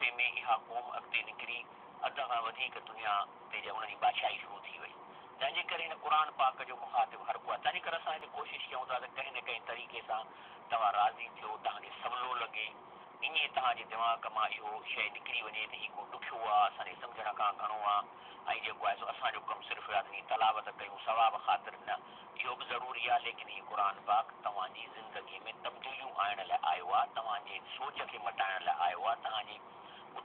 ہفتے میں یہاں قوم اگت نکری ادنی بادشاہ شروع کی قرآن پاک جو مخات حالب ہے تین کوشش کروں کہ کئی نہ کئی طریقے سے راضی ٹو سہلو لگے۔ یہ دماغ میں یہ شی نکری وے کو دکھوا سمجھنے کا گھوڑوں ہاں۔ کم صرف تلاوت کروں ثواب خاطر نہ۔ یہ بھی ضروری ہے، لیکن یہ قرآن پاک تھی زندگی میں تبدیل آیا مٹائن آیا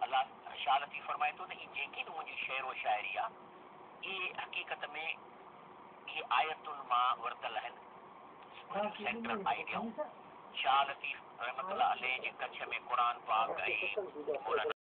اللہ شانتی فرمائے تو نہیں لیکن وہ جو شعر و شاعریہ یہ حقیقت میں یہ آیت الما ورتل ہے سینٹرل آئیڈیا شاہ لطیف رحمت اللہ علیہ کچھ میں قرآن پاک مولانا